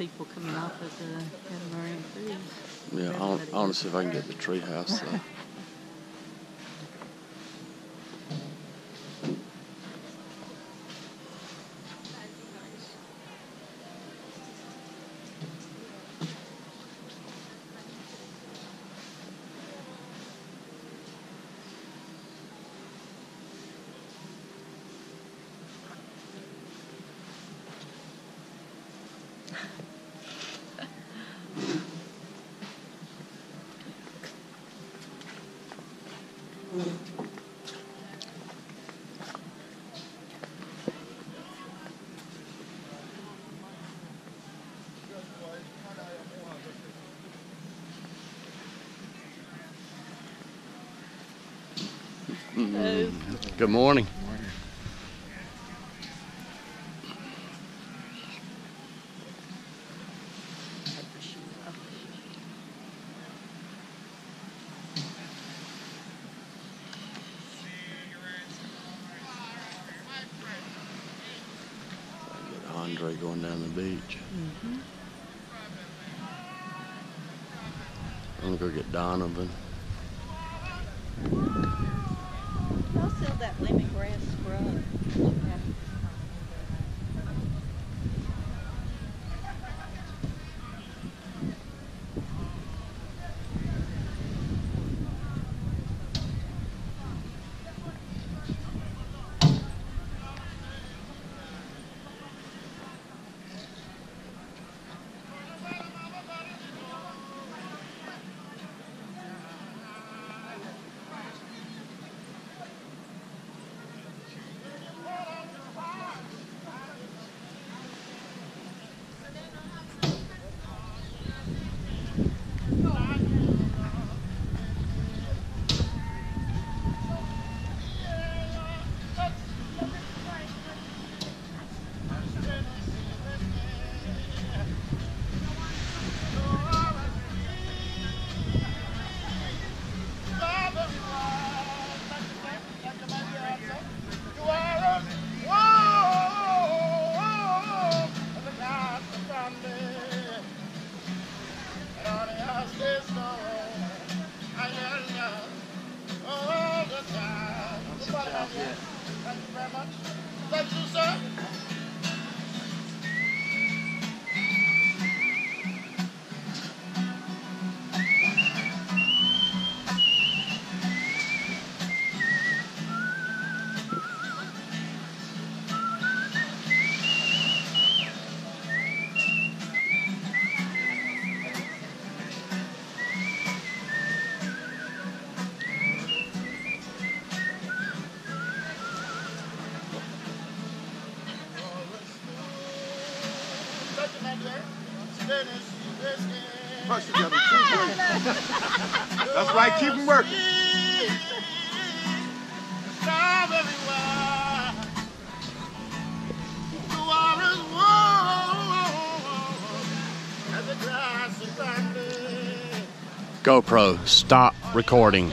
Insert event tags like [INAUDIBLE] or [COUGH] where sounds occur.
people coming off of the catamaran cruise. Yeah, I want, I want to see if I can get the tree house [LAUGHS] Good morning. Andre going down the beach. Mm-hmm. I'm gonna go get Donovan. I'll sell that lemongrass scrub. Thank you, sir. Thank That's right, keep 'em working. GoPro, stop recording.